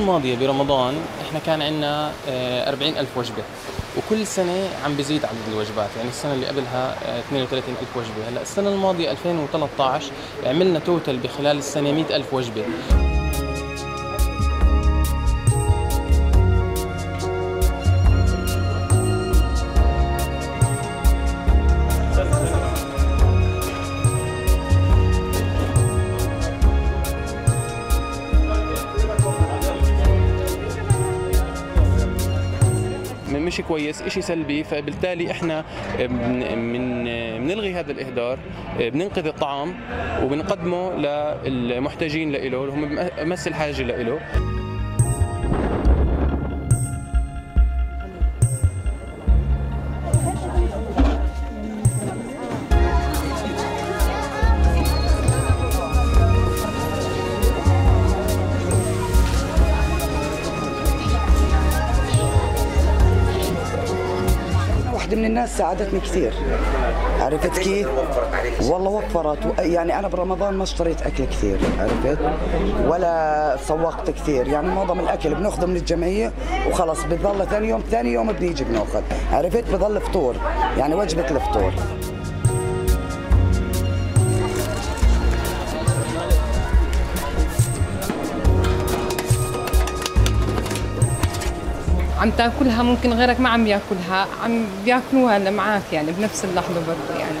الماضية برمضان إحنا كان عندنا 40 ألف وجبة وكل سنة عم بزيد عدد الوجبات يعني السنة اللي قبلها 32 ألف وجبة هلأ السنة الماضية 2013 عملنا توتل بخلال السنة 100 ألف وجبة. مش كويس شيء سلبي. فبالتالي إحنا من بنلغي هذا الإهدار بننقذ الطعام وبنقدمه للمحتاجين له اللي هم بمس الحاجة له واحدة من الناس ساعدتني كثير. عرفت كيف؟ والله وفرت. يعني أنا برمضان ما اشتريت أكل كثير عرفت؟ ولا سوقت كثير. يعني معظم الأكل بنأخذه من الجمعية وخلص. بضل ثاني يوم ثاني يوم بنيجي بنأخذ. عرفت؟ بضل فطور. يعني وجبة الفطور. عم تاكلها ممكن غيرك ما عم ياكلها عم بياكلوها معك يعني بنفس اللحظة برضه يعني.